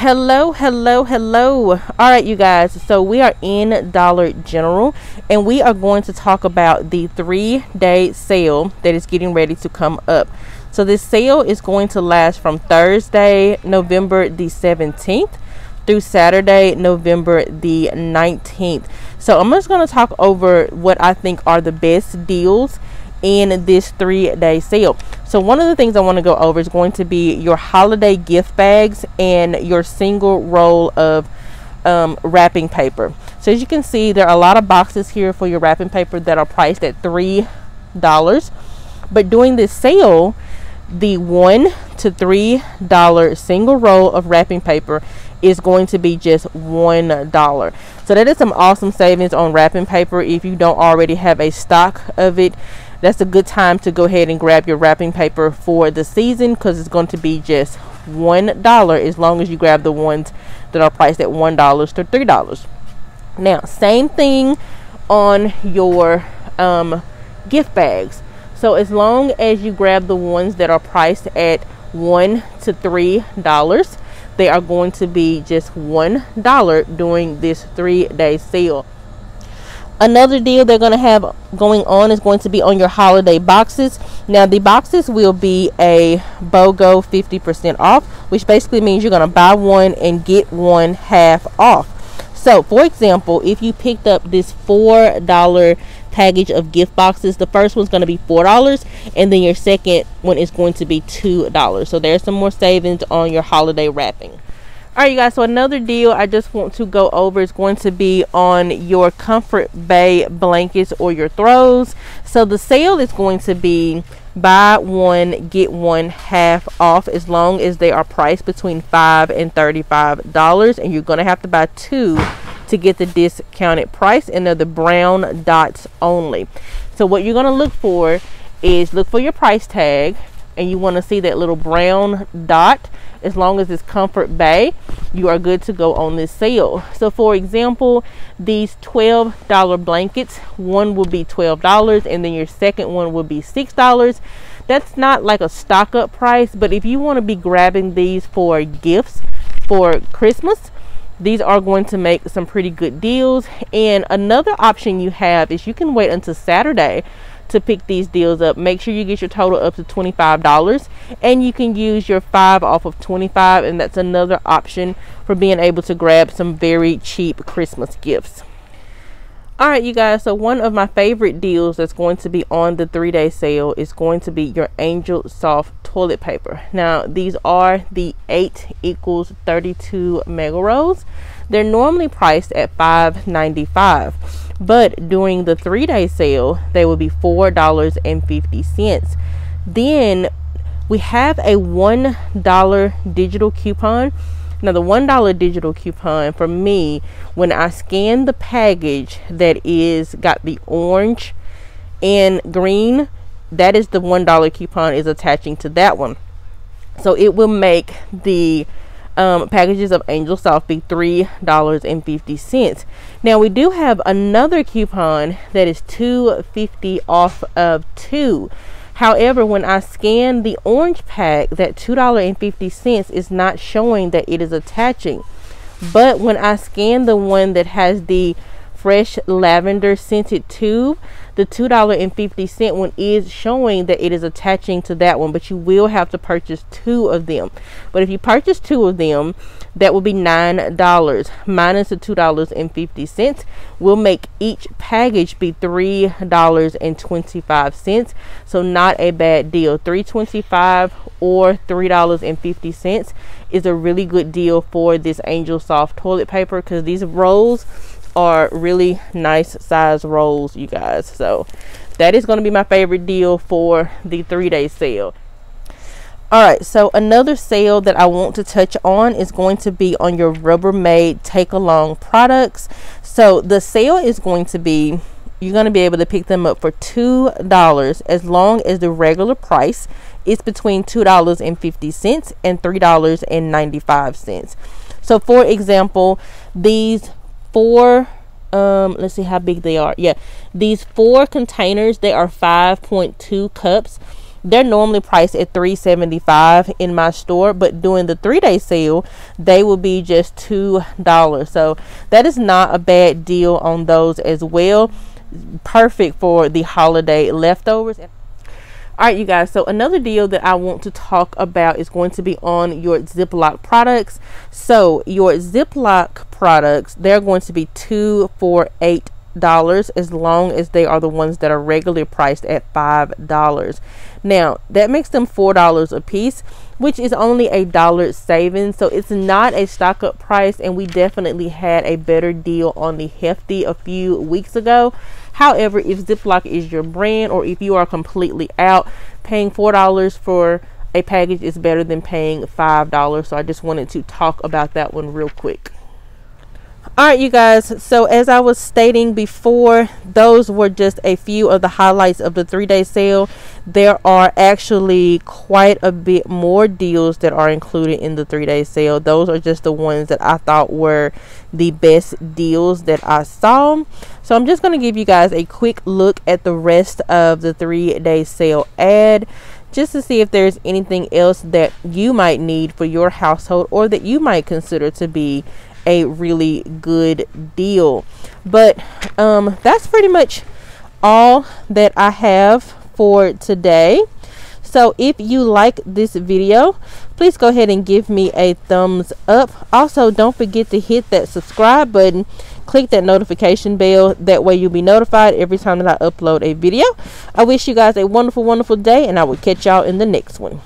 Hello, hello, hello. All right, you guys. So we are in Dollar General and we are going to talk about the three day sale that is getting ready to come up. So this sale is going to last from Thursday, November the 17th through Saturday, November the 19th. So I'm just going to talk over what I think are the best deals in this three day sale. So one of the things I want to go over is going to be your holiday gift bags and your single roll of um, wrapping paper. So as you can see, there are a lot of boxes here for your wrapping paper that are priced at three dollars. But during this sale, the one to three dollar single roll of wrapping paper is going to be just one dollar so that is some awesome savings on wrapping paper if you don't already have a stock of it that's a good time to go ahead and grab your wrapping paper for the season because it's going to be just one dollar as long as you grab the ones that are priced at one dollars to three dollars. Now same thing on your um, gift bags. So as long as you grab the ones that are priced at one to three dollars they are going to be just one dollar during this three day sale Another deal they're going to have going on is going to be on your holiday boxes. Now, the boxes will be a BOGO 50% off, which basically means you're going to buy one and get one half off. So, for example, if you picked up this $4 package of gift boxes, the first one's going to be $4 and then your second one is going to be $2. So, there's some more savings on your holiday wrapping all right you guys so another deal i just want to go over is going to be on your comfort bay blankets or your throws. So the sale is going to be buy one get one half off as long as they are priced between five and 35 dollars and you're going to have to buy two to get the discounted price and they're the brown dots only. So what you're going to look for is look for your price tag and you want to see that little brown dot as long as it's comfort bay you are good to go on this sale. So for example these $12 blankets one will be $12 and then your second one will be $6 that's not like a stock up price but if you want to be grabbing these for gifts for Christmas these are going to make some pretty good deals. And another option you have is you can wait until Saturday to pick these deals up. Make sure you get your total up to $25 and you can use your 5 off of 25 and that's another option for being able to grab some very cheap Christmas gifts. Alright you guys, so one of my favorite deals that's going to be on the three day sale is going to be your Angel Soft toilet paper. Now these are the 8 equals 32 mega rolls. They're normally priced at $5.95 but during the three day sale they will be four dollars and fifty cents then we have a one dollar digital coupon now the one dollar digital coupon for me when i scan the package that is got the orange and green that is the one dollar coupon is attaching to that one so it will make the um, packages of Angel Soft be $3.50. Now we do have another coupon that is 250 off of two. However, when I scan the orange pack, that $2.50 is not showing that it is attaching. But when I scan the one that has the fresh lavender scented tube, the $2.50 one is showing that it is attaching to that one, but you will have to purchase two of them. But if you purchase two of them, that will be $9 minus the $2.50 will make each package be $3.25. So not a bad deal. $3.25 or $3.50 is a really good deal for this Angel Soft toilet paper because these rolls are really nice size rolls you guys. So that is going to be my favorite deal for the three day sale. All right so another sale that i want to touch on is going to be on your rubbermaid take along products. So the sale is going to be you're going to be able to pick them up for two dollars as long as the regular price is between two dollars and fifty cents and three dollars and 95 cents. So for example these four um let's see how big they are. Yeah these four containers they are 5.2 cups. They're normally priced at 375 in my store but during the three day sale they will be just two dollars. So that is not a bad deal on those as well. Perfect for the holiday leftovers all right you guys so another deal that i want to talk about is going to be on your ziploc products. So your ziploc products they're going to be two for eight dollars as long as they are the ones that are regularly priced at five dollars. Now that makes them four dollars a piece which is only a dollar saving so it's not a stock up price and we definitely had a better deal on the hefty a few weeks ago however if ziploc is your brand or if you are completely out paying four dollars for a package is better than paying five dollars. So i just wanted to talk about that one real quick all right you guys. So as i was stating before those were just a few of the highlights of the three day sale. There are actually quite a bit more deals that are included in the three day sale. Those are just the ones that i thought were the best deals that i saw. So i'm just going to give you guys a quick look at the rest of the three day sale ad just to see if there's anything else that you might need for your household or that you might consider to be a really good deal. But um, that's pretty much all that I have for today. So if you like this video, please go ahead and give me a thumbs up. Also, don't forget to hit that subscribe button. Click that notification bell. That way you'll be notified every time that I upload a video. I wish you guys a wonderful, wonderful day, and I will catch y'all in the next one.